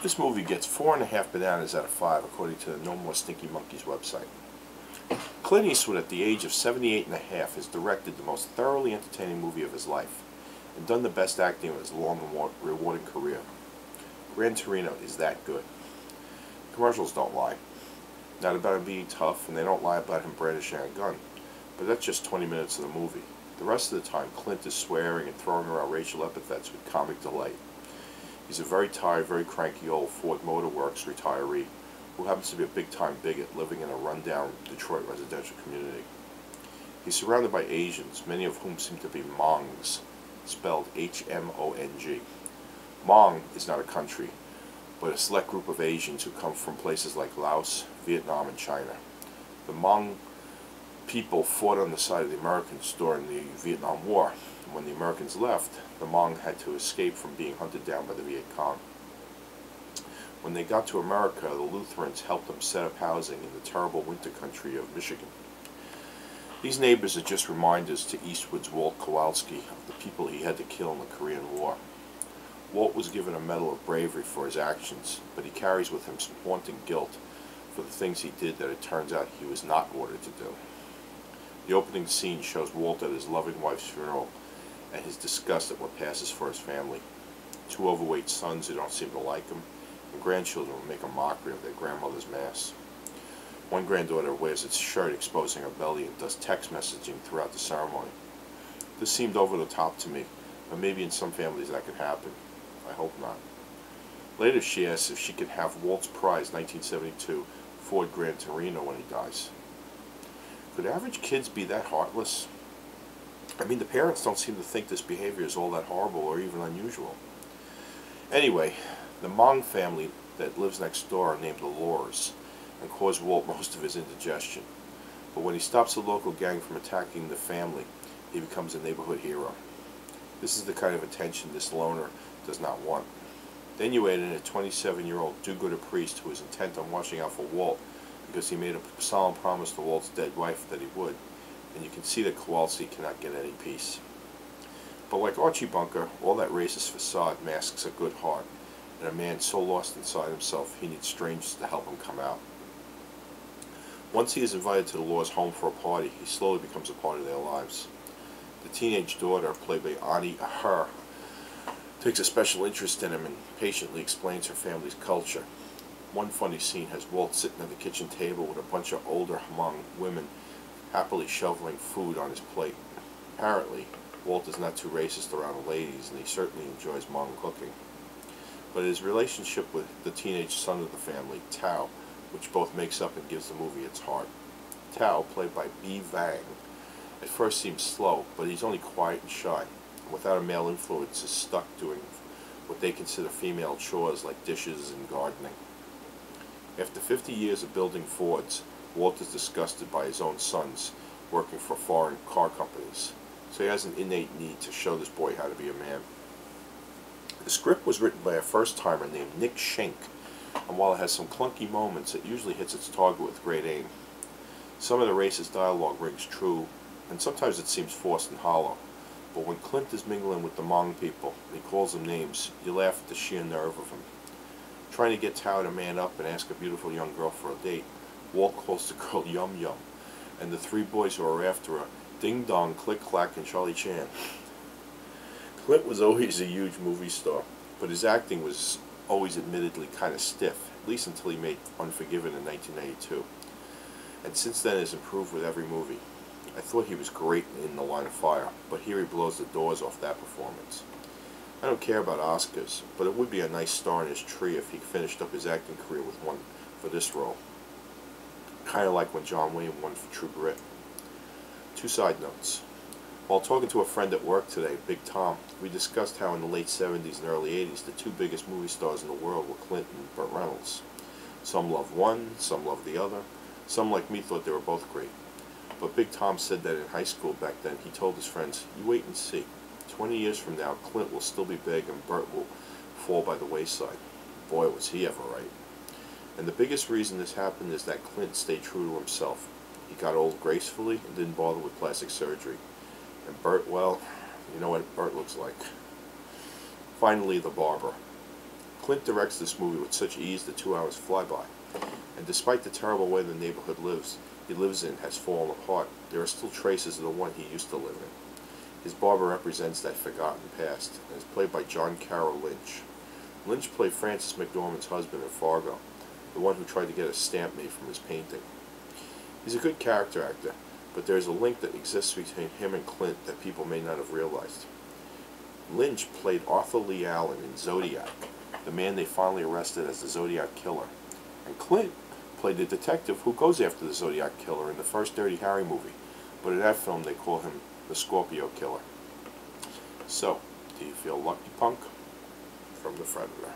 This movie gets four and a half bananas out of five, according to the No More Stinky Monkeys website. Clint Eastwood, at the age of 78 and a half, has directed the most thoroughly entertaining movie of his life and done the best acting of his long and rewarding career. Gran Torino is that good. Commercials don't lie. Not about him being tough, and they don't lie about him brandishing a gun. But that's just 20 minutes of the movie. The rest of the time, Clint is swearing and throwing around racial epithets with comic delight. He's a very tired, very cranky old Ford Motor Works retiree who happens to be a big-time bigot living in a rundown Detroit residential community. He's surrounded by Asians, many of whom seem to be Hmongs, spelled H-M-O-N-G. Hmong is not a country, but a select group of Asians who come from places like Laos, Vietnam, and China. The Hmong people fought on the side of the Americans during the Vietnam War. When the Americans left, the Hmong had to escape from being hunted down by the Viet Cong. When they got to America, the Lutherans helped them set up housing in the terrible winter country of Michigan. These neighbors are just reminders to Eastwood's Walt Kowalski of the people he had to kill in the Korean War. Walt was given a Medal of Bravery for his actions, but he carries with him some haunting guilt for the things he did that it turns out he was not ordered to do. The opening scene shows Walt at his loving wife's funeral and his disgust at what passes for his family. Two overweight sons who don't seem to like him, and grandchildren will make a mockery of their grandmother's mass. One granddaughter wears its shirt exposing her belly and does text messaging throughout the ceremony. This seemed over the top to me, but maybe in some families that could happen. I hope not. Later she asks if she can have Walt's prize 1972 Ford Gran Torino when he dies. Could average kids be that heartless? I mean, the parents don't seem to think this behavior is all that horrible or even unusual. Anyway, the Hmong family that lives next door are named the Lors and cause Walt most of his indigestion. But when he stops the local gang from attacking the family, he becomes a neighborhood hero. This is the kind of attention this loner does not want. Then you add in a 27-year-old do-gooder priest who is intent on watching out for Walt because he made a solemn promise to Walt's dead wife that he would, and you can see that Kowalski cannot get any peace. But like Archie Bunker, all that racist facade masks a good heart, and a man so lost inside himself he needs strangers to help him come out. Once he is invited to the Lors' home for a party, he slowly becomes a part of their lives. The teenage daughter, played by Ahney Her, takes a special interest in him and patiently explains her family's culture. One funny scene has Walt sitting at the kitchen table with a bunch of older Hmong women happily shoveling food on his plate. Apparently, Walt is not too racist around the ladies, and he certainly enjoys Hmong cooking. But his relationship with the teenage son of the family, Thao, which both makes up and gives the movie its heart. Thao, played by Bee Vang, at first seems slow, but he's only quiet and shy, and without a male influence is stuck doing what they consider female chores like dishes and gardening. After 50 years of building Fords, Walt is disgusted by his own sons working for foreign car companies, so he has an innate need to show this boy how to be a man. The script was written by a first-timer named Nick Schenk, and while it has some clunky moments, it usually hits its target with great aim. Some of the racist dialogue rings true, and sometimes it seems forced and hollow. But when Clint is mingling with the Hmong people, and he calls them names, you laugh at the sheer nerve of him. Trying to get Thao to man up and ask a beautiful young girl for a date, Walt calls the girl Yum Yum, and the three boys who are after her, Ding Dong, Click Clack, and Charlie Chan. Clint was always a huge movie star, but his acting was always admittedly kind of stiff, at least until he made Unforgiven in 1992. And since then has improved with every movie. I thought he was great in The Line of Fire, but here he blows the doors off that performance. I don't care about Oscars, but it would be a nice star in his tree if he finished up his acting career with one for this role. Kind of like when John Wayne won for True Grit. Two side notes. While talking to a friend at work today, Big Tom, we discussed how in the late 70s and early 80s the two biggest movie stars in the world were Clinton and Burt Reynolds. Some loved one, some loved the other. Some like me thought they were both great. But Big Tom said that in high school back then he told his friends, you wait and see. 20 years from now, Clint will still be big and Burt will fall by the wayside. Boy, was he ever right. And the biggest reason this happened is that Clint stayed true to himself. He got old gracefully and didn't bother with plastic surgery. And Burt, well, you know what Burt looks like. Finally, The Barber. Clint directs this movie with such ease that two hours fly by. And despite the terrible way the neighborhood lives, he lives in has fallen apart, there are still traces of the one he used to live in. His barber represents that forgotten past, and is played by John Carroll Lynch. Lynch played Frances McDormand's husband in Fargo, the one who tried to get a stamp made from his painting. He's a good character actor, but there is a link that exists between him and Clint that people may not have realized. Lynch played Arthur Leigh Allen in Zodiac, the man they finally arrested as the Zodiac Killer. And Clint played the detective who goes after the Zodiac Killer in the first Dirty Harry movie, but in that film they call him the Scorpio Killer. So, do you feel lucky, punk? From the Freditor.